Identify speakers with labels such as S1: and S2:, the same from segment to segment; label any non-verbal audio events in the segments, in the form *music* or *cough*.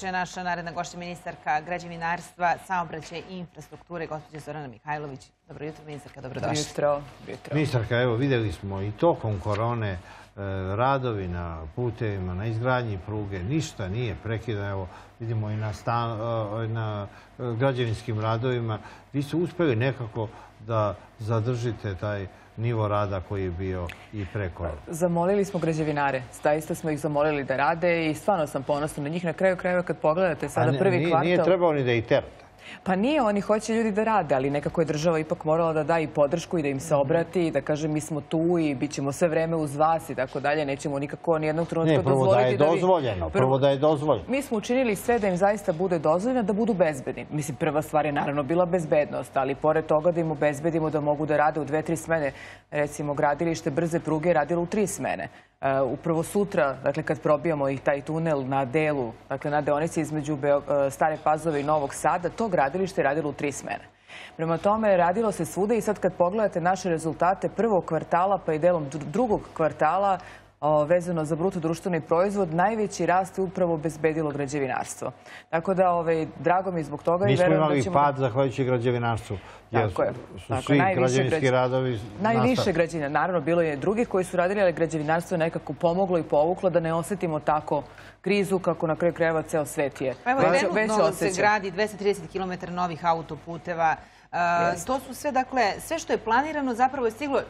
S1: će naša naredna gošća ministarka građevinarstva, saobraćaja i infrastrukture, gospođa Zorana Mihajlović. Dobro jutro, ministarka, dobrodošli.
S2: Jutro. Jutro.
S3: Ministarka, evo vidjeli smo i tokom korone e, radovi na putevima, na izgradnji pruge, ništa nije prekidano. Evo, vidimo i na, stan, e, na e, građevinskim radovima. Vi ste uspjeli nekako da zadržite taj nivo rada koji je bio i pre korone.
S2: Zamolili smo građevinare. Zaista smo ih zamolili da rade i stvarno sam ponosna na njih. Na kraju krajeva kad pogledate sada prvi kvartal...
S3: Nije trebao ni da ih terate.
S2: Pa nije, oni hoće ljudi da rade, ali nekako je država ipak morala da da i podršku i da im se obrati i da kaže mi smo tu i bit ćemo sve vreme uz vas i tako dalje. Nećemo nikako nijednog trenutka
S3: Ne, prvo da
S2: dozvoliti
S3: je
S2: vi-
S3: dozvoljeno. Prvo da je dozvoljeno.
S2: Mi smo učinili sve da im zaista bude dozvoljeno, da budu bezbedni. Mislim, prva stvar je naravno bila bezbednost, ali pored toga da im obezbedimo da mogu da rade u dve, tri smene. Recimo, gradilište brze pruge je radilo u tri smene. E, upravo sutra, dakle, kad probijamo i taj tunel na delu, dakle, na deonici između e, Stare Pazove i Novog Sada, to gradilište je radilo u tri smene. Prema tome, radilo se svuda i sad kad pogledate naše rezultate prvog kvartala pa i delom dru- drugog kvartala, vezano za bruto društveni proizvod, najveći rast je upravo bezbedilo građevinarstvo. Tako da, ovaj, drago mi zbog toga i
S3: Nismo
S2: verujem da
S3: imali
S2: ćemo...
S3: pad zahvaljujući građevinarstvu.
S2: Tako je.
S3: Su
S2: Tako,
S3: svi
S2: najviše
S3: građevinski
S2: građe-
S3: radovi
S2: Najviše građevina. Naravno, bilo je drugih koji su radili, ali građevinarstvo je nekako pomoglo i povuklo da ne osetimo tako krizu kako na kraju krajeva ceo svet je.
S1: Pa evo,
S2: već-
S1: trenutno se gradi 230 km novih autoputeva. To su sve, dakle, sve što je planirano zapravo je stiglo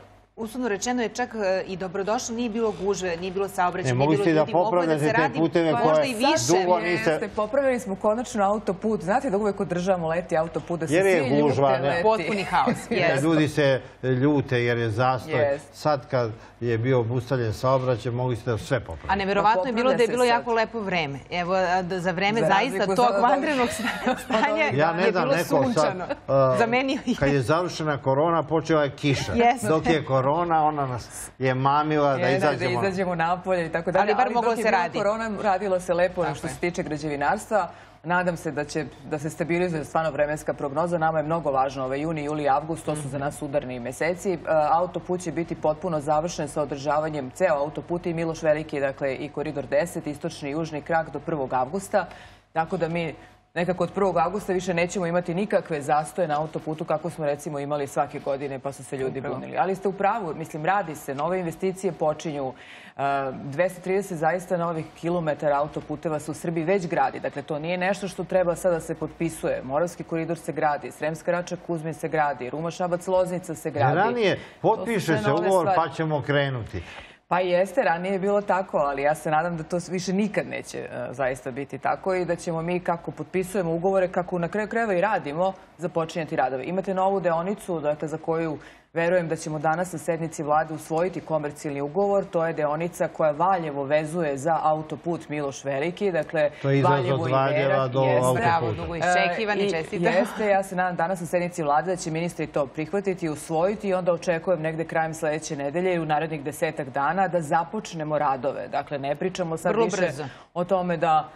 S1: Uslovno rečeno je čak e, i dobrodošlo, nije bilo gužve, nije bilo saobraćaja, nije
S3: mogli
S1: bilo
S3: ste da
S1: ljudi, moglo je da
S3: popravljate
S1: se
S3: te
S1: radi
S3: puteve
S1: možda
S3: koje
S1: i više.
S3: dugo niste-
S2: Jeste, popravili smo konačno autoput. Znate da uvek održavamo leti autoput, da se
S3: Jer je
S2: svi
S3: gužva,
S2: ljute
S3: ne?
S2: leti.
S1: Potpuni haos. *laughs*
S3: Ljudi se ljute jer je zastoj. Sad kad je bio obustavljen saobraćaj, mogli ste da sve
S1: A
S3: popraviti.
S1: neverovatno je bilo da je bilo jako lepo vreme. Evo, a, da za vreme
S2: Za
S1: zaista tog vanrednog *laughs* stanja
S3: Ja ne
S1: je
S3: znam,
S1: bilo sunčano.
S3: uh,
S1: Zamenio je.
S3: kad je završena korona, počela je kiša. Dok je korona, ona nas je mamila da izađemo.
S2: da izađemo napolje i tako dalje.
S1: Ali bar moglo se
S2: bila
S1: radi.
S2: korona, radilo se lepo
S1: Tako
S2: što
S1: je.
S2: se tiče građevinarstva. Nadam se da će da se stabilizuje stvarno vremenska prognoza. Nama je mnogo važno ovaj juni, juli, avgust, to su za nas udarni meseci. E, Autoput će biti potpuno završen sa održavanjem ceo autoput i Miloš Veliki, dakle i koridor 10, istočni i južni krak do 1. avgusta. Tako da mi nekako od 1. augusta više nećemo imati nikakve zastoje na autoputu kako smo recimo imali svake godine pa su se ljudi bunili. Ali ste u pravu, mislim, radi se, nove investicije počinju. E, 230 zaista novih kilometara autoputeva se u Srbiji već gradi. Dakle, to nije nešto što treba sada da se potpisuje. Moravski koridor se gradi, Sremska Rača Kuzmin se gradi, Ruma Šabac Loznica se gradi.
S3: Ranije potpiše se ugovor pa ćemo krenuti.
S2: Pa jeste, ranije je bilo tako, ali ja se nadam da to više nikad neće e, zaista biti tako i da ćemo mi kako potpisujemo ugovore, kako na kraju krajeva i radimo, započinjati radove. Imate novu deonicu, dakle, za koju verujem da ćemo danas na sednici vlade usvojiti komercijalni ugovor. To je deonica koja Valjevo vezuje za autoput Miloš Veliki. Dakle,
S3: To je
S2: Valjevo
S3: od Valjeva do autoputa.
S2: E, i
S1: čestitam.
S2: Jeste, ja se nadam danas na sednici vlade da će ministri to prihvatiti i usvojiti i onda očekujem negde krajem sledeće nedelje i u narednih desetak dana da započnemo radove. Dakle, ne pričamo sad
S1: Vrlo
S2: više
S1: brzo.
S2: o tome da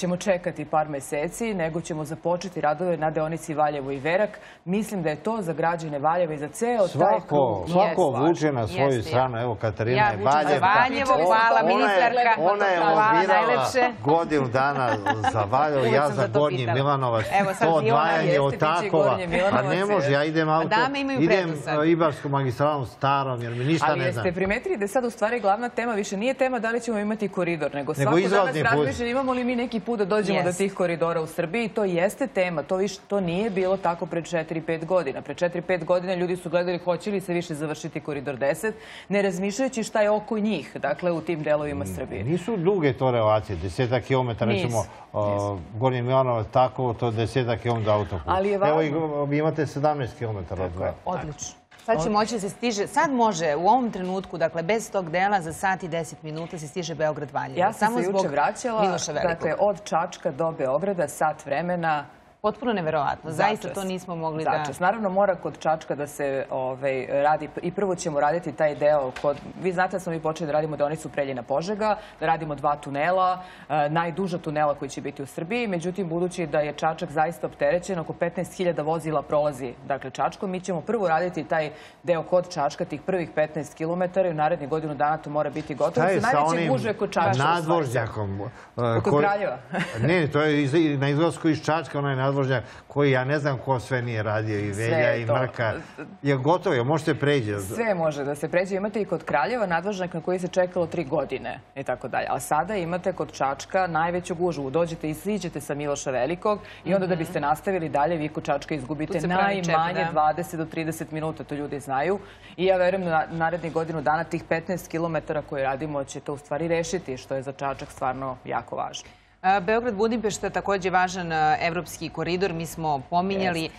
S2: ćemo čekati par meseci, nego ćemo započeti radove na deonici Valjevo i Verak. Mislim da je to za građane Valjeva i za ceo taj
S3: Svako,
S2: krug.
S3: svako vuče na svoju
S1: Jeste,
S3: stranu. Evo, Katarina
S1: Ja
S3: je Valjevka.
S1: Valjevo, hvala, ministarka.
S3: Ona je
S1: najlepše.
S3: godinu dana za Valjevo, ja za Gornji. Milanovac. To odvajanje od takova.
S2: Gornji
S3: Pa ne može, ja idem auto, idem e, Ibarskom magistralom starom, jer mi ništa
S2: Ali
S3: ne znam.
S2: jeste primetili da je sad u stvari glavna tema više nije tema da li ćemo imati koridor, nego svako danas
S3: izlazni put.
S2: razmišlja imamo li mi neki put da dođemo do
S1: Jeste.
S2: tih koridora u Srbiji. To jeste tema, to, više, to nije bilo tako pred 4-5 godina. Pred 4-5 godina ljudi su gledali hoće li se više završiti koridor 10, ne razmišljajući šta je oko njih, dakle u tim delovima Srbije.
S3: Nisu duge to relacije, desetak kilometara, recimo Gornji Milanovac, tako, to desetak kilometara autoput.
S2: Ali je
S3: Evo,
S2: važno.
S3: i vi imate 17 kilometara.
S1: Odlično. Sad će moći se stiže, sad može u ovom trenutku, dakle bez tog dela za sat i 10 minuta se stiže Beograd Valjevo.
S2: Ja sam
S1: Samo
S2: se juče vraćala, dakle, od Čačka do Beograda, sat vremena,
S1: potpuno neverovatno. Zaista
S2: Začas.
S1: to nismo mogli da...
S2: Začas. Naravno mora kod Čačka da se ovaj, radi i prvo ćemo raditi taj deo kod, vi znate da smo mi počeli da radimo deonicu Preljina Požega, da radimo dva tunela, e, najduža tunela koji će biti u Srbiji, međutim budući da je Čačak zaista opterećen, oko 15.000 vozila prolazi dakle Čačkom, mi ćemo prvo raditi taj deo kod Čačka, tih prvih 15 km i u narednih godinu dana to mora biti gotovo.
S3: Šta je sa onim nadvožnjakom? uh,
S2: Kod Kraljeva. *laughs*
S3: ne, to je iz- na izlasku iz Čačka, onaj nadvožnjak koji ja ne znam ko sve nije radio, i Velja, i. Mrka. Je gotovo, je, možete pređe.
S2: Sve može da se pređe. Imate i kod Kraljeva nadvožnjak na koji se čekalo tri godine i tako dalje. A sada imate kod Čačka najveću gužvu. Dođete i siđete sa Miloša Velikog i onda da biste nastavili dalje, vi kod Čačka izgubite
S1: čep,
S2: najmanje
S1: da.
S2: 20 do 30 minuta, to ljudi znaju. I ja verujem da na narednih godinu dana tih 15 km koje radimo će to u stvari rešiti, što je za Čačak stvarno jako važno.
S1: A, Beograd Budimpešta takođe važan a, evropski koridor, mi smo pominjali.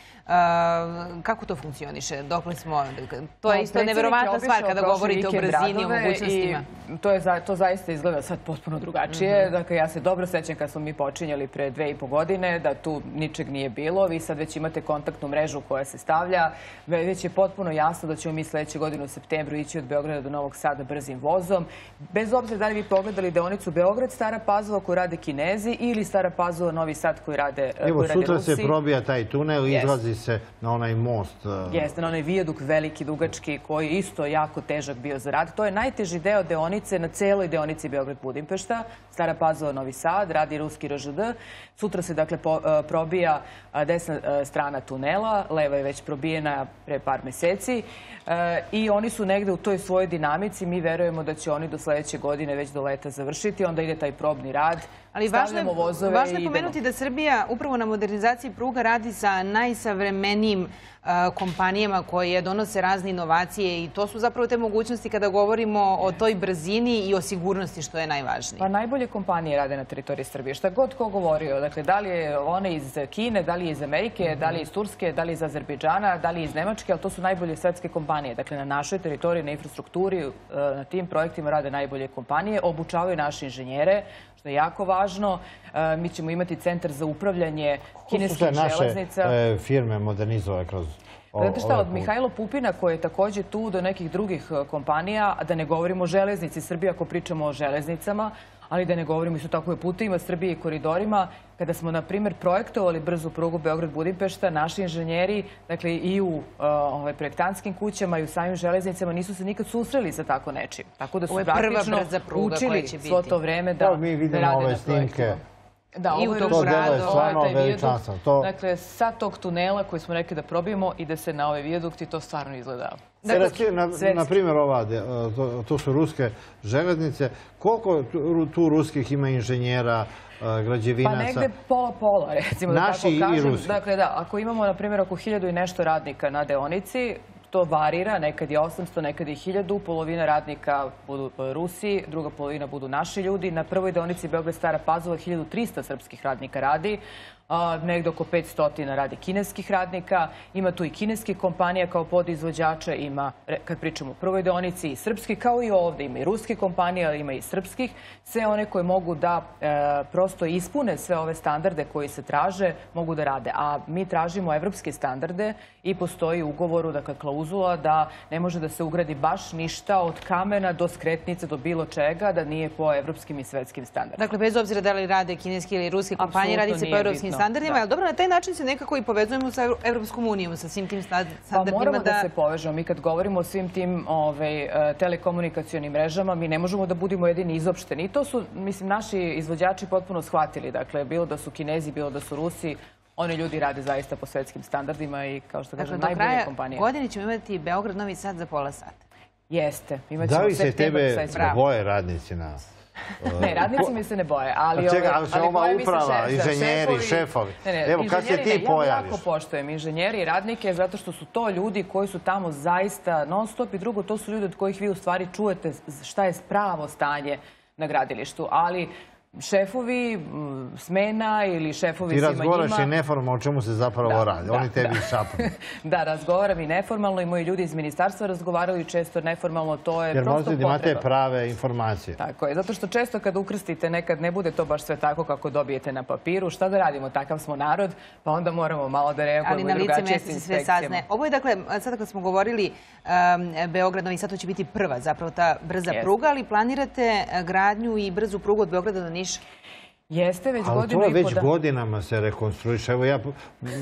S1: Kako to funkcioniše? Dokle smo, to je
S2: Pa,
S1: isto
S2: obišao
S1: stvar kada govorite o brzini, o mogućnostima.
S2: To, je, za- to zaista izgleda sad potpuno drugačije.
S1: Mhm.
S2: Dakle, ja se dobro sećam kad smo mi počinjali pre dve i po godine, da tu ničeg nije bilo. Vi sad već imate kontaktnu mrežu koja se stavlja. Ve- Već je potpuno jasno da ćemo mi sledeće godine u septembru ići od Beograda do Novog Sada brzim vozom. Bez obzira da li vi pogledali deonicu Beograd, Stara Pazova koju rade Kinezi ili Stara Pazova, Novi Sad koji rade,
S3: Evo,
S2: koji rade
S3: sutra
S2: Rusi.
S3: se probija taj tunel i Izlazi se na onaj most. uh,
S2: Jeste, na onaj vijaduk veliki, dugački, koji je isto jako težak bio za rad. To je najteži deo deonice na celoj deonici Beograd-Budimpešta. Stara Pazova, Novi Sad, radi ruski RŽD. Sutra se, dakle, po- e, probija a, desna e, strana tunela, leva je već probijena pre par meseci. E, I oni su negde u toj svojoj dinamici. Mi verujemo da će oni do sledeće godine već do leta završiti. Onda ide taj probni rad.
S1: Ali važno je,
S2: vozove
S1: važno
S2: i
S1: je
S2: idemo.
S1: pomenuti da Srbija upravo na modernizaciji pruga radi sa najsavremenijim kompanijama koje donose razne inovacije i to su zapravo te mogućnosti kada govorimo o toj brzini i o sigurnosti što je najvažnije.
S2: Pa najbolje kompanije rade na teritoriji Srbije. Šta god ko govorio, dakle, da li je one iz Kine, da li je iz Amerike, da li je iz Turske, da li je iz Azerbejdžana, da li je iz Nemačke, ali to su najbolje svetske kompanije. Dakle, na našoj teritoriji, na infrastrukturi, e, na tim projektima rade najbolje kompanije, obučavaju naše inženjere, što je jako važno. E, Mi ćemo imati centar za upravljanje kineskih
S3: naše
S2: železnica.
S3: e, firme modernizovale kroz
S2: Znate šta,
S3: ove
S2: od Mihajlo Pupina, koji je takođe tu, do nekih drugih e, kompanija, a da ne govorimo o železnici Srbije, ako pričamo o železnicama, ali da ne govorimo isto tako i o putevima Srbije i koridorima, kada smo, na primjer, projektovali brzu prugu Beograd-Budimpešta, naši inženjeri, dakle i u e, ovaj, projektantskim kućama i u samim železnicama, nisu se nikad susreli sa tako nečim. Tako da su praktično učili svo to vreme da,
S3: Evo, mi
S2: da
S3: vidimo
S2: rade
S3: ove
S2: na
S3: snimke.
S2: Da,
S1: I
S2: ovo je
S1: rada.
S2: Ovo je
S3: stvarno
S2: taj
S3: veličanstveno.
S2: vijadukt.
S3: To-
S2: Dakle, sa tog tunela koji smo rekli da probijemo, ide se na ovaj vijadukt i to stvarno izgleda.
S3: E, reci, na, na primjer, ova, de- to, to su ruske železnice. Koliko tu, tu ruskih ima inženjera, e,
S2: Pa
S3: građevinaca?
S2: negde pola-pola, recimo
S3: Naši
S2: da tako kažem.
S3: Rusi.
S2: Dakle, da, ako imamo, na primjer, oko hiljadu i nešto radnika na deonici, to varira, nekad je 800, nekad je 1000, polovina radnika budu e, Rusi, druga polovina budu naši ljudi. Na prvoj deonici Beograd Stara Pazova 1300 srpskih radnika radi, negde oko 500 radi kineskih radnika, ima tu i kineskih kompanija kao podizvođača, ima, kad pričamo o prvoj deonici, i srpski, kao i ovde, ima i ruskih kompanija, ali ima i srpskih, sve one koje mogu da e, prosto ispune sve ove standarde koji se traže, mogu da rade. A mi tražimo evropske standarde i postoji ugovoru, dakle, klauzula da ne može da se ugradi baš ništa od kamena do skretnice, do bilo čega, da nije po evropskim i svetskim standardima.
S1: Dakle, bez obzira da li rade kineske ili ruske kompanije, radi se po evropskim
S2: bitno.
S1: Standardima,
S2: Da.
S1: ali dobro, na taj način se nekako i povezujemo sa Evropskom unijom, sa svim tim sta-
S2: Pa
S1: standardima.
S2: moramo da... se povežemo. Mi kad govorimo o svim tim ovaj, e, telekomunikacionim mrežama, mi ne možemo da budemo jedini izopšteni. I to su, mislim, naši izvođači potpuno shvatili. Dakle, bilo da su Kinezi, bilo da su Rusi, oni ljudi rade zaista po svetskim standardima i, kao što
S1: Dakle,
S2: kažem,
S1: do
S2: najbolje
S1: kraja
S2: kompanije.
S1: godine ćemo imati Beograd Novi Sad za pola sata.
S2: Jeste.
S3: Da
S2: Imaćemo
S3: li se tebe boje radnici na... *laughs*
S2: Ne, radnici mi se ne boje, ali...
S3: Čega, ali se ova uprava,
S2: šef-
S3: inženjeri, šefovi.
S2: Ne, ne,
S3: Evo, kad se ti pojaviš?
S2: Ja jako poštojem inženjeri i radnike zato što su to ljudi koji su tamo zaista non stop i drugo, to su ljudi od kojih vi u stvari čujete šta je pravo stanje na gradilištu. Ali šefovi smena ili šefovi
S3: Ti
S2: svima
S3: razgovaraš
S2: njima...
S3: i neformalno o čemu se zapravo
S2: Da,
S3: radi.
S2: da,
S3: Oni tebi šapnu. *laughs*
S2: Da, razgovaram i neformalno i moji ljudi iz ministarstva razgovaraju često neformalno, to je
S3: Jer
S2: prosto
S3: možete da imate
S2: potreba.
S3: prave informacije.
S2: Tako je, zato što često kad ukrstite nekad ne bude to baš sve tako kako dobijete na papiru. Šta da radimo, takav smo narod, pa onda moramo malo da reagujemo
S1: Ali na lice
S2: drugačije s
S1: se sve
S2: inspekcijama.
S1: sazne. Ovo je, dakle, sada kad smo govorili um, Beograd, Novi Sad, to će biti prva, zapravo ta brza pruga, ali planirate uh, gradnju i brzu prugu od Beograda do Niša?
S2: Jeste, već
S3: Ali
S2: godinu
S3: to
S2: i
S3: već godinama se rekonstruiše. Evo ja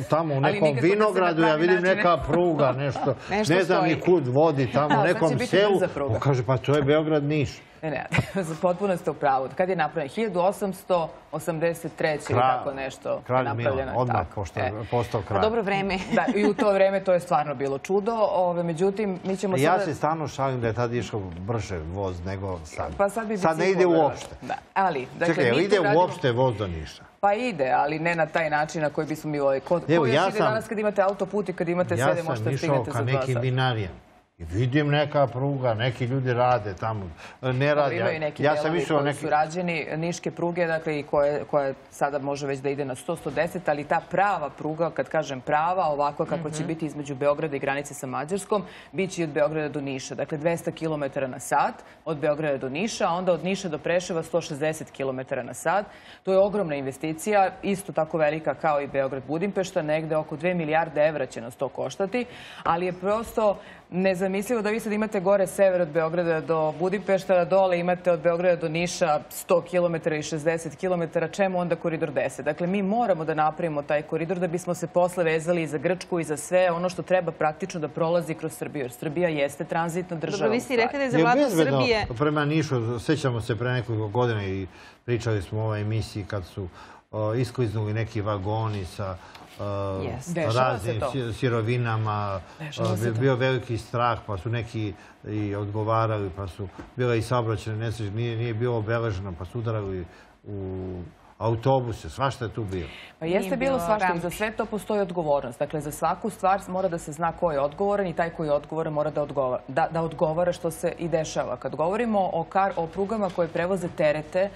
S3: tamo u nekom vinogradu ja vidim
S2: način-
S3: neka pruga, *laughs* nešto.
S1: Nešto
S3: ne znam ni kud vodi tamo u nekom selu. On kaže pa to je Beograd Niš.
S2: Ne, ne, *laughs* potpuno ste u pravu. Kad je napravljeno? 1883. ili
S3: Kralj-
S2: tako nešto je
S3: Kralj
S2: napravljeno.
S3: Milan, odmah
S2: tako.
S3: pošto,
S2: E.
S3: postao
S1: A
S3: kralj.
S1: dobro vreme. *laughs*
S2: Da, i u to vreme to je stvarno bilo čudo. Ove, međutim, mi ćemo
S3: Ja
S2: sada...
S3: se stalno šalim da je tad išao brže voz nego sad.
S2: Pa sad bi
S3: sad ne ide uopšte.
S2: Da, ali, dakle,
S3: Čekaj,
S2: mi
S3: ide
S2: radimo-
S3: uopšte voz do Niša?
S2: Pa ide, ali ne na taj način na koji bismo mi. Ko,
S3: Evo,
S2: ko još
S3: ja
S2: ide
S3: sam-
S2: danas kad imate autoput i kad imate
S3: Ja
S2: sede,
S3: sam
S2: možete
S3: išao
S2: stignete
S3: ka
S2: za dva
S3: nekim
S2: sata.
S3: I vidim neka pruga, neki ljudi rade tamo. Ne rade.
S2: Imaju i neki
S3: ja sam
S2: delovi koji
S3: neki...
S2: su rađeni, niške pruge, dakle, i koje, koje sada može već da ide na 100-110, ali ta prava pruga, kad kažem prava, ovako kako
S3: Mhm.
S2: će biti između Beograda i granice sa Mađarskom, bit će i od Beograda do Niša. Dakle, 200 km na sat od Beograda do Niša, a onda od Niša do Preševa 160 km na sat. To je ogromna investicija, isto tako velika kao i Beograd-Budimpešta, negde oko 2 milijarde evra će nas to koštati, ali je prosto nezamislivo da vi sad imate gore sever od Beograda do Budimpešta, a dole imate od Beograda do Niša 100 km i 60 km, čemu onda koridor 10? Dakle, mi moramo da napravimo taj koridor da bismo se posle vezali i za Grčku i za sve ono što treba praktično da prolazi kroz Srbiju, jer Srbija jeste tranzitna država.
S1: Dobro, vi ste rekli da je za vladu Srbije...
S3: prema Nišu, sećamo se pre nekoliko godina i pričali smo o ovoj emisiji kad su iskliznuli neki vagoni sa
S2: se
S3: raznim sirovinama. Bio veliki strah, pa su neki i odgovarali, pa su bile i saobraćene nesreće, nije, nije bilo obeleženo, pa su udarali u autobuse, svašta je tu bilo.
S2: Pa jeste bilo svašta i za sve to postoji odgovornost. Dakle, za svaku stvar mora da se zna ko je odgovoran i taj koji je odgovoran mora da odgovara, da, da odgovara što se i dešava. Kad govorimo o, kar, o prugama koje prevoze terete,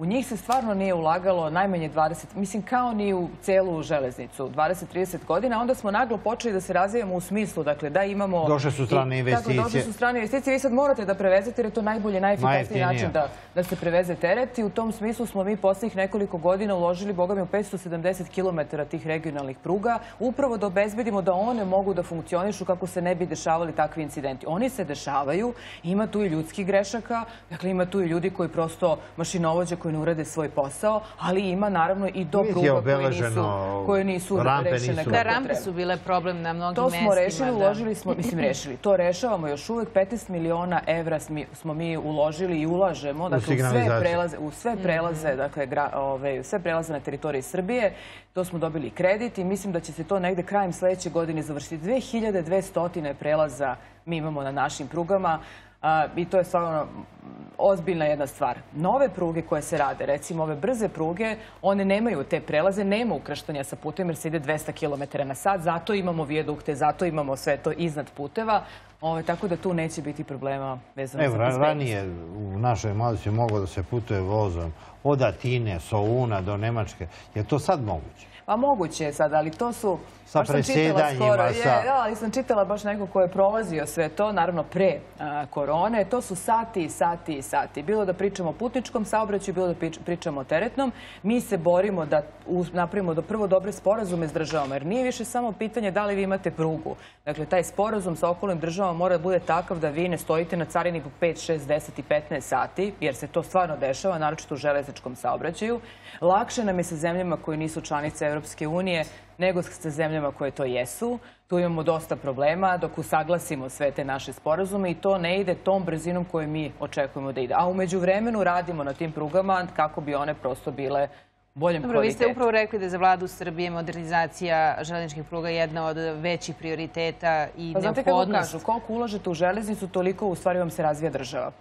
S2: u njih se stvarno nije ulagalo najmanje 20, mislim kao ni u celu železnicu, 20-30 godina. Onda smo naglo počeli da se razvijamo u smislu, dakle da imamo...
S3: Došle su strane investicije.
S2: Tako, došle su strane investicije. Vi sad morate da prevezete jer je to najbolje, najefikasniji način da, da se preveze teret i u tom smislu smo mi posljednjih nekoliko godina uložili, boga mi, u 570 km tih regionalnih pruga, upravo da obezbedimo da one mogu da funkcionišu kako se ne bi dešavali takvi incidenti. Oni se dešavaju, ima tu i ljudskih grešaka, dakle ima tu i ljudi koji prosto mašinovođe koji ne urade svoj posao, ali ima naravno i do pruga koje nisu, koje nisu
S3: rampe
S2: rešene
S3: nisu.
S1: Da, rampe su bile problem na mnogim
S2: To
S1: mestima.
S2: smo rešili,
S1: da.
S2: uložili smo, mislim *laughs* rešili, to rešavamo još uvek, 15 miliona evra smo mi uložili i ulažemo, dakle u sve prelaze, u sve prelaze, dakle gra, ove, sve prelaze na teritoriji Srbije, to smo dobili kredit i mislim da će se to negde krajem sledeće godine završiti. 2200 prelaza mi imamo na našim prugama, a, i to je stvarno ozbiljna jedna stvar. Nove pruge koje se rade, recimo ove brze pruge, one nemaju te prelaze, nema ukrštanja sa putem jer se ide 200 km na sat, zato imamo vijadukte, zato imamo sve to iznad puteva, Ove, tako da tu neće biti problema vezano
S3: Evo,
S2: za bezbednost.
S3: ranije u našoj mladosti moglo da se putuje vozom od Atine, Souna do Nemačke. Je to sad moguće?
S2: Pa moguće je sad, ali to su...
S3: Sa
S2: je,
S3: sa-
S2: da, ali sam čitala baš neko ko je prolazio sve to, naravno pre a, korone. To su sati i sati i sati. Bilo da pričamo o putničkom saobraćaju, bilo da pričamo o teretnom. Mi se borimo da napravimo do prvo dobre sporazume s državama, jer nije više samo pitanje da li vi imate prugu. Dakle, taj sporazum sa okolnim državama mora da bude takav da vi ne stojite na carini po 5, 6, 10 i 15 sati, jer se to stvarno dešava, naročito u železničkom saobraćaju. Lakše nam je sa zemljama koje nisu članice Europske unije nego sa zemljama koje to jesu. Tu imamo dosta problema dok usaglasimo sve te naše sporazume i to ne ide tom brzinom koju mi očekujemo da ide. A umeđu vremenu radimo na tim prugama kako bi one prosto bile boljem
S1: Dobro, vi ste upravo rekli da je za vladu Srbije modernizacija železničkih pruga jedna od većih prioriteta i
S2: Pa znate kako
S1: neophodnost.
S2: kažu, koliko ulažete u železnicu, toliko u stvari vam se razvija država.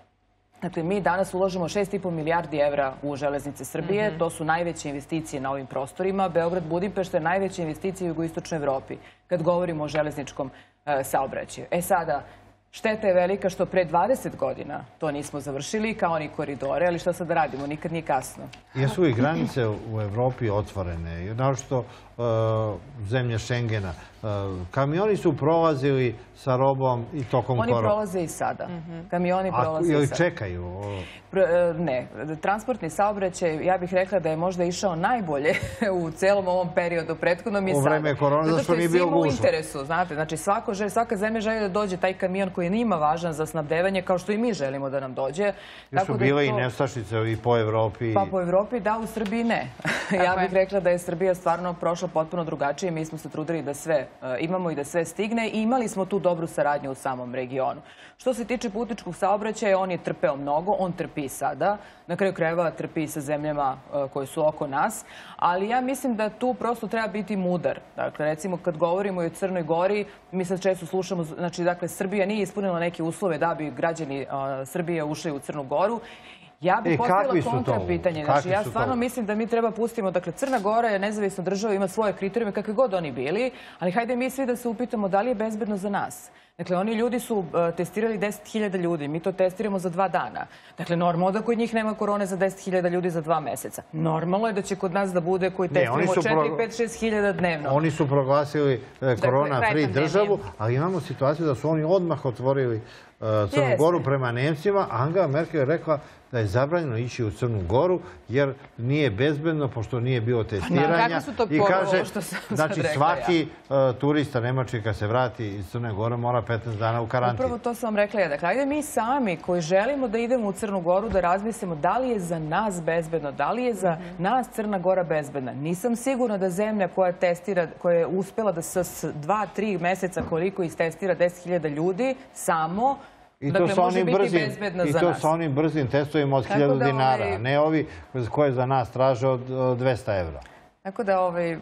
S2: Dakle, mi danas uložimo 6,5 milijardi evra u železnice Srbije. To su najveće investicije na ovim prostorima. Beograd Budimpešta je najveća investicija u jugoistočnoj Evropi kad govorimo o železničkom e, saobraćaju. E sada, Šteta je velika što pre 20 godina to nismo završili kao ni koridore, ali šta sad radimo, nikad nije kasno.
S3: Jesu i granice u Evropi otvorene, naošto e, zemlje Šengena. E, kamioni su prolazili sa robom i tokom
S2: Oni
S3: korona.
S2: prolaze i sada. Kamioni prolaze i sada.
S3: čekaju?
S2: E, Ne, transportni saobraćaj, ja bih rekla da je možda išao najbolje *laughs* u celom ovom periodu prethodnom i
S3: U
S2: sada.
S3: vreme korone,
S2: Zato
S3: zašto
S2: je
S3: nije bilo
S2: svima u
S3: gužva.
S2: interesu, znate, znači svako svaka zemlja želi da dođe taj kamion koji je njima važan za snabdevanje, kao što i mi želimo da nam dođe.
S3: Još su bile i nestašice i po Evropi.
S2: Pa po Evropi da, u Srbiji ne. *laughs* ja bih rekla da je Srbija stvarno prošla potpuno drugačije. Mi smo se trudili da sve e, imamo i da sve stigne i imali smo tu dobru saradnju u samom regionu. Što se tiče putničkog saobraćaja, on je trpeo mnogo, on trpi i sada. Na kraju krajeva trpi i sa zemljama e, koje su oko nas. Ali ja mislim da tu prosto treba biti mudar. Dakle, recimo kad govorimo i o Crnoj Gori, mi sad često slušamo, znači, dakle, Srbija nije ispunila neke uslove da bi građani Srbije ušli u Crnu Goru. Ja bih
S3: E,
S2: postavila kontra pitanje. Znači, ja stvarno
S3: to?
S2: mislim da mi treba pustimo, dakle, Crna Gora je nezavisna država, ima svoje kriterijume, kakve god oni bili, ali hajde mi svi da se upitamo da li je bezbedno za nas. Dakle, oni ljudi su e, testirali 10.000 ljudi, mi to testiramo za dva dana. Dakle, normalno da kod njih nema korone za 10.000 ljudi za dva meseca. Normalno je da će kod nas da bude koji testiramo
S3: su
S2: 4,
S3: pro-
S2: 5, 6 hiljada dnevno.
S3: Oni su proglasili e, korona
S1: kraj
S3: free državu, ali imamo situaciju da su oni odmah otvorili e, Crnu. Goru prema Nemcima, Angela Merkel je rekla da je zabranjeno ići u Crnu Goru jer nije bezbedno pošto nije bilo testiranja.
S1: su to
S3: I kaže, znači svaki turista Nemački kad se vrati iz Crne Gore mora 15 dana u karantin.
S2: Upravo to sam vam rekla ja. Dakle, ajde mi sami koji želimo da idemo u Crnu Goru da razmislimo da li je za nas bezbedno, da li je za nas Crna Gora bezbedna. Nisam sigurna da zemlja koja testira, koja je uspela da sa s dva, tri meseca koliko istestira 10.000 ljudi samo,
S3: I to
S2: dakle,
S3: sa
S2: može
S3: onim
S2: biti
S3: brzim,
S2: bezbedna
S3: i
S2: za
S3: to
S2: nas.
S3: sa onim brzim testovima od
S2: Tako
S3: 1000
S2: da,
S3: dinara,
S2: ovaj-
S3: a ne ovi koje za nas traže od, od 200 evra.
S2: Tako da, ovaj,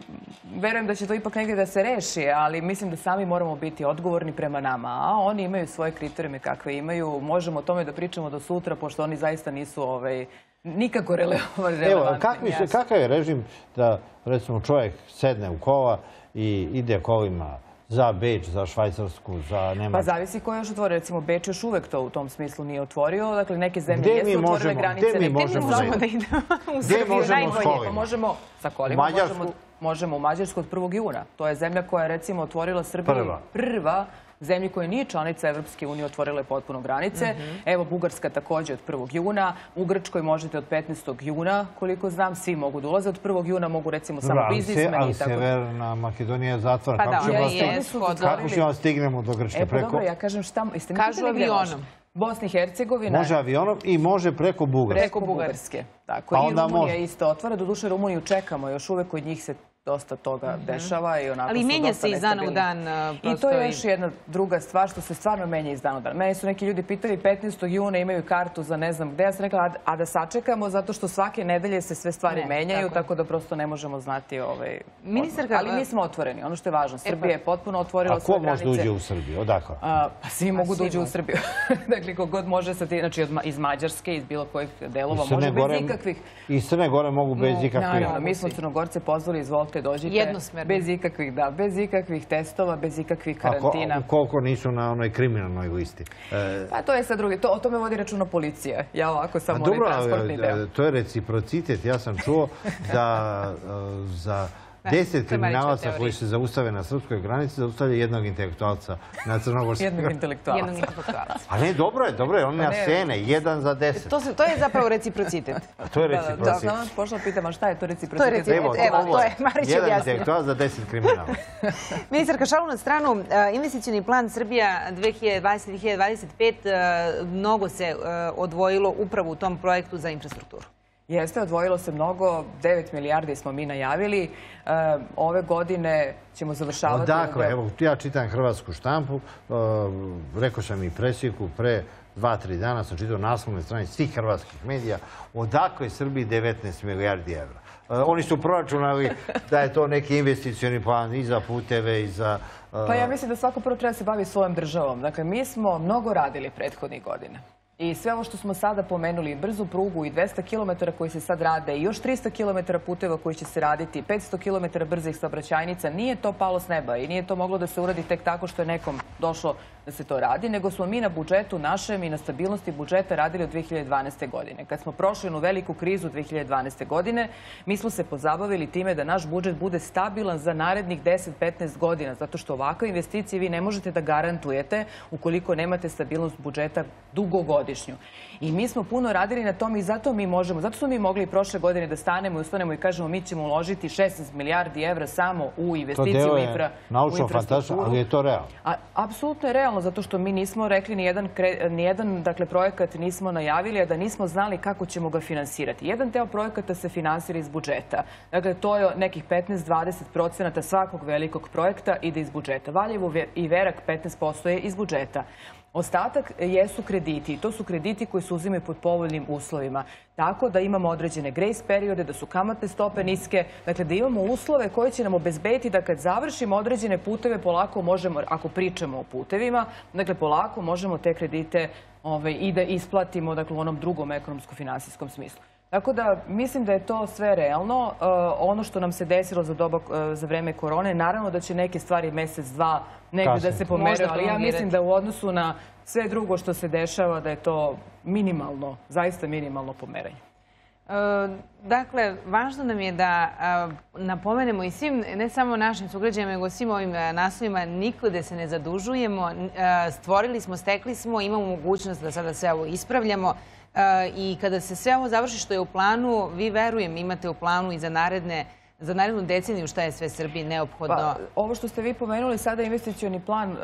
S2: verujem da će to ipak negdje da se reši, ali mislim da sami moramo biti odgovorni prema nama. A oni imaju svoje kriterijume kakve imaju. Možemo o tome da pričamo do sutra, pošto oni zaista nisu ovaj, nikako rele- *laughs* relevantni.
S3: Evo, kakvi kakav je režim da, recimo, čovjek sedne u kola i ide kolima za Beč, za Švajcarsku, za
S2: Pa
S3: Nemačku?
S2: zavisi ko je još otvorio. Recimo, Beč još uvek to u tom smislu nije otvorio. Dakle, neke zemlje
S3: Gde
S2: jesu otvorile
S3: možemo-
S2: granice.
S3: gde mi možemo da
S1: idemo u Srbiju najbolje.
S3: kolima?
S2: Pa možemo sa kolima, možemo, možemo u Mađarsku od 1. juna. To je zemlja koja je recimo otvorila Srbiji
S3: Prva.
S2: prva zemlji koja nije članica Evropske unije otvorile potpuno granice. Evo Bugarska također od 1. juna. U Grčkoj možete od 15. juna, koliko znam, svi mogu da ulaze. Od 1. juna mogu recimo samo biznismeni
S3: ali. Severna Makedonija je zatvorena.
S1: Pa
S3: kako,
S1: da,
S3: kako ćemo stignemo do Grčke?
S2: E pa dobro, ja kažem šta,
S1: Kažu avionom.
S2: Bosna i Hercegovina.
S3: Može avionom i može preko Bugarske.
S2: Preko Bugarske. Tako,
S3: Pa
S2: i Rumunija
S3: može.
S2: isto otvara. Doduše Rumuniju čekamo, još uvek kod njih se dosta toga dešava i onako
S1: Ali menja se iz dana u dan, uh,
S2: I to je još jedna druga stvar što se stvarno menja iz dana u dan. Mene su neki ljudi pitali 15. juna imaju kartu za ne znam gde. Ja sam rekla, a, da sačekamo zato što svake nedelje se sve stvari
S1: Ne,
S2: menjaju,
S1: tako
S2: tako, da prosto ne možemo znati ovaj,
S1: Ministarka.
S2: Ali
S1: a-
S2: mi smo otvoreni, ono što je važno.
S1: pa-
S2: Srbija je potpuno otvorila
S3: A ko
S2: svoje
S3: može da
S2: granice.
S3: uđe u Srbiju? Odakle?
S2: A, pa svi mogu da uđu u. Srbiju. *laughs* dakle, kogod može sa ti, znači iz Mađarske, iz bilo kojih delova,
S3: Iz
S2: može bez ikakvih
S3: I Crne Gore mogu bez ikakvih...
S2: Naravno, mi smo Crnogorce pozvali, izvolite, dođite.
S1: Jednosmerno.
S2: Bez ikakvih, da, bez ikakvih testova, bez ikakvih
S3: A
S2: karantina.
S3: koliko nisu na onoj kriminalnoj listi? E,
S2: Pa to je sad drugi, to, o tome vodi računa policija. Ja ovako
S3: A
S2: samo
S3: dobro,
S2: onaj transportni
S3: e,
S2: deo.
S3: to je reciprocitet. Ja sam čuo da e, za deset kriminalaca koji se zaustave na srpskoj granici, zaustavlja jednog intelektualca na crnogorskoj
S2: Jednog
S3: granici.
S2: intelektualca.
S1: Jednog intelektualaca.
S3: A ne, dobro je, dobro je, on na
S2: ne.
S3: scene, jedan za deset.
S1: To, se, to je zapravo reciprocitet.
S3: A to je
S2: Da, da,
S3: reciprocitet.
S2: sam vas pošla pitam, a šta je to reciprocitet?
S1: To je reciprocitet. Evo, to je Marić
S3: Jedan
S1: objasnio.
S3: intelektualac za deset kriminalaca. *laughs*
S1: Ministarka, šalu na stranu, e, investicioni plan Srbija 2020-2025 e, mnogo se e, odvojilo upravo u tom projektu za infrastrukturu.
S2: Jeste, odvojilo se mnogo, 9 milijardi smo mi najavili. E, ove godine ćemo završavati...
S3: Odakle, evo, ja čitam hrvatsku štampu, uh, rekao sam i presjeku, pre dva, tri dana sam čitao naslovne strane svih hrvatskih medija, odakle je Srbiji 19 milijardi evra. Uh, oni su proračunali da je to neki investicioni plan i za puteve i za...
S2: Pa ja mislim da svako prvo treba se bavi svojom državom. Dakle, mi smo mnogo radili prethodnih godina. I sve ovo što smo sada pomenuli, brzu prugu i 200 km koji se sad rade i još 300 km puteva koji će se raditi, 500 km brzih saobraćajnica, nije to palo s neba i nije to moglo da se uradi tek tako što je nekom došlo da se to radi, nego smo mi na budžetu našem i na stabilnosti budžeta radili od 2012. godine. Kad smo prošli u veliku krizu 2012. godine, mi smo se pozabavili time da naš budžet bude stabilan za narednih 10-15 godina, zato što ovakve investicije vi ne možete da garantujete ukoliko nemate stabilnost budžeta dugogodišnju. I mi smo puno radili na tome i zato mi možemo, zato smo mi mogli prošle godine da stanemo i ustanemo i kažemo mi ćemo uložiti 16 milijardi evra samo u investiciju
S3: to
S2: u,
S3: infra, naučno fantastično, ali je to realno.
S2: Apsolutno je realno, zato što mi nismo rekli ni jedan, ni jedan dakle, projekat nismo najavili, a da nismo znali kako ćemo ga finansirati. Jedan deo projekata se finansira iz budžeta. Dakle, to je nekih 15-20 procenata svakog velikog projekta ide iz budžeta. Valjevo i Verak 15% je iz budžeta. Ostatak jesu krediti i to su krediti koji se uzimaju pod povoljnim uslovima. Tako da imamo određene grace periode, da su kamatne stope niske, dakle da imamo uslove koji će nam obezbediti da kad završimo određene puteve polako možemo, ako pričamo o putevima, dakle polako možemo te kredite ovaj, i da isplatimo dakle, u onom drugom ekonomsko-finansijskom smislu. Tako da mislim da je to sve realno. E, ono što nam se desilo za, doba, e, za vreme korone, naravno da će neke stvari mesec, dva negde da se pomeraju, ali ja mislim da u odnosu na sve drugo što se dešava da je to minimalno, zaista minimalno pomeranje.
S1: E, dakle, važno nam je da napomenemo i svim, ne samo našim sugrađajima, nego svim ovim naslovima, nikude se ne zadužujemo. Stvorili smo, stekli smo, imamo mogućnost da sada sve ovo ispravljamo. I kada se sve ovo završi što je u planu, vi verujem imate u planu i za naredne za narednu deceniju šta je sve Srbiji neophodno? Pa,
S2: ovo što ste vi pomenuli sada investicioni plan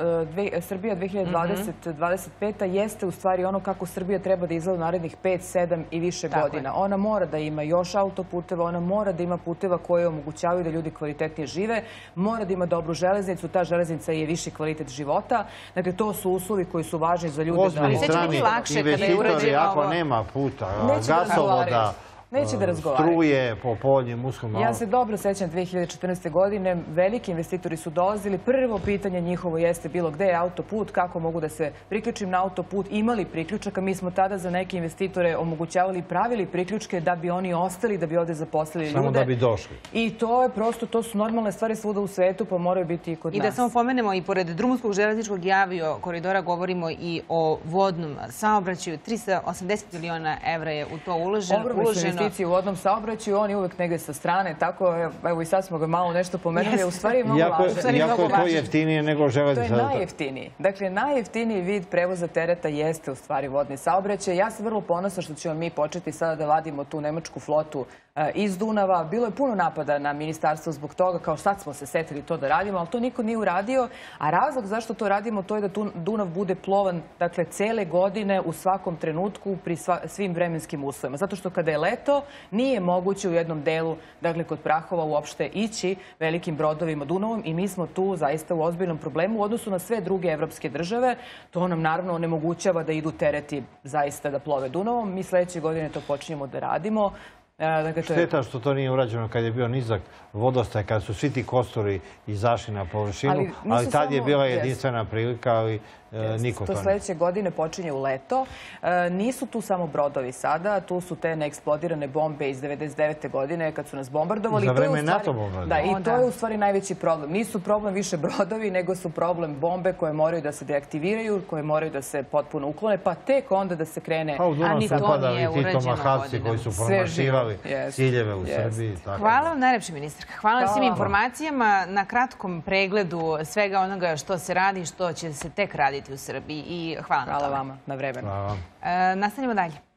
S2: e, Srbija 2020-2025 jeste u stvari ono kako Srbija treba da izgleda u narednih 5, 7 i više godina. Ona mora da ima još autoputeva, ona mora da ima puteva koje omogućavaju da ljudi kvalitetnije žive, mora da ima dobru železnicu, ta železnica je viši kvalitet života. Dakle, to su uslovi koji su važni za ljude.
S3: Ozbiljni strani investitori, ako nema puta, gasovoda,
S2: Neće da razgovaraju.
S3: Struje po poljnim uslovima.
S2: Ja se dobro sećam 2014. godine. Veliki investitori su dolazili. Prvo pitanje njihovo jeste bilo gde je autoput, kako mogu da se priključim na autoput. Imali priključaka. Mi smo tada za neke investitore omogućavali i pravili priključke da bi oni ostali, da bi ovde zaposlili ljude.
S3: Samo da bi došli.
S2: I to je prosto, to su normalne stvari svuda u svetu, pa moraju biti i kod
S1: nas. I da samo pomenemo i pored drumskog železničkog javio koridora govorimo i o vodnom saobraćaju. 380 miliona evra je u to uloženo
S2: investicije u vodnom saobraćaju, on je uvek negde sa strane, tako, evo i sad smo ga malo nešto pomenuli, u stvari je mnogo važno.
S3: Iako je to jeftinije nego železnica.
S2: To je najjeftiniji. Dakle, najjeftiniji vid prevoza tereta jeste u stvari vodni saobraćaj. Ja sam vrlo ponosna što ćemo mi početi sada da vadimo tu nemačku flotu iz Dunava. Bilo je puno napada na ministarstvo zbog toga, kao sad smo se setili to da radimo, ali to niko nije uradio. A razlog zašto to radimo, to je da Dunav bude plovan, dakle, cele godine u svakom trenutku pri svim vremenskim uslovima. Zato što kada je leto, nije moguće u jednom delu, dakle, kod Prahova uopšte ići velikim brodovima Dunavom i mi smo tu zaista u ozbiljnom problemu u odnosu na sve druge evropske države. To nam naravno onemogućava da idu tereti zaista da plove Dunavom. Mi sledeće godine to počinjemo da radimo.
S3: Dakle, Šteta što to nije urađeno kad je bio nizak vodostaj, kad su svi ti kostori izašli na površinu, ali tad je bila jedinstvena prilika, ali E, niko
S2: to sledeće godine počinje u leto. E, nisu tu samo brodovi sada, tu su te neeksplodirane bombe iz 99. godine kad su nas bombardovali.
S3: Za vreme NATO bombardovali.
S2: Da, i to je u stvari najveći problem. Nisu problem više brodovi, nego su problem bombe koje moraju da se deaktiviraju, koje moraju da se potpuno uklone, pa tek onda da se krene...
S3: Pa u Dunav su upadali ti tomahavci koji su promašivali ciljeve u Srbiji.
S1: Hvala vam najlepši ministarka. Hvala svim informacijama na kratkom pregledu svega onoga što se radi i što će se tek raditi u Srbiji i hvala,
S2: hvala vama na vremenu.
S3: Hvala vam.
S1: E, nastavljamo dalje.